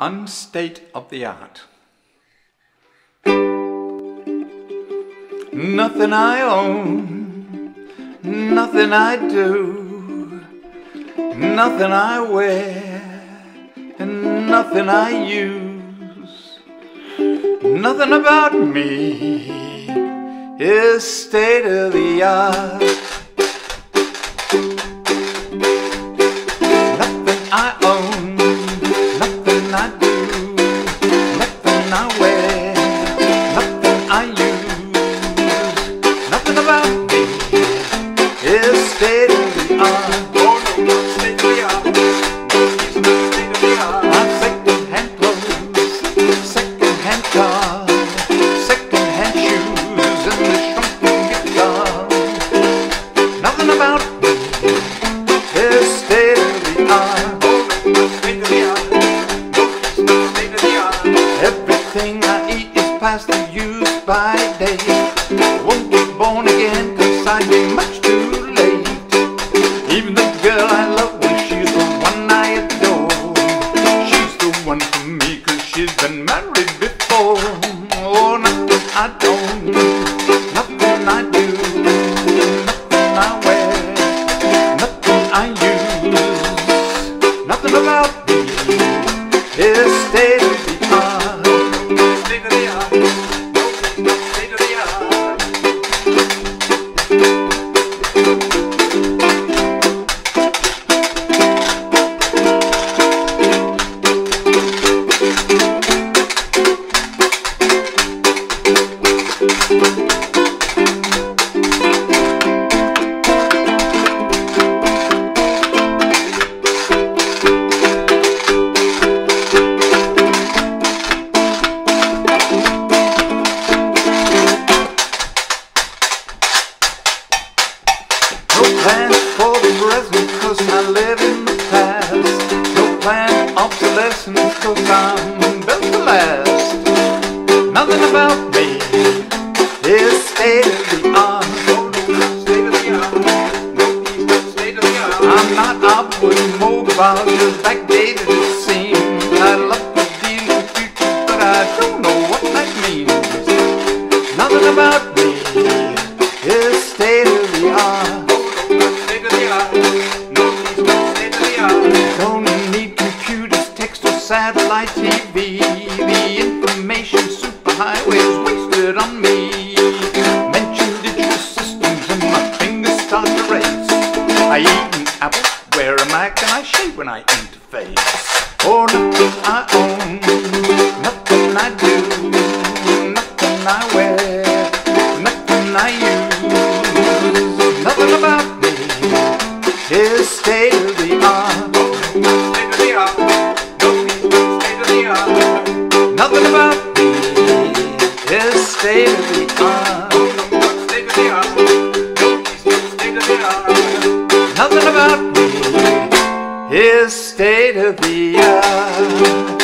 unstate of the art. Nothing I own, nothing I do, nothing I wear, and nothing I use. Nothing about me is state of the art. Everything I eat is past the use by date. Won't get born again, cause be me is state of the art. State of the art. State of. For the present cause I live in the past. No plan of obsolescence cause I'm built to last. Nothing about me is state of the art. No, not state of the art. No, he's not state of the art. I'm not upward mobile, just backdated satellite TV. The information superhighways wasted on me. Mention digital systems and my fingers start to race. I eat an apple, wear a Mac, and I shave when I interface. Oh, nothing I own, nothing I do, Nothing about me is state of the art.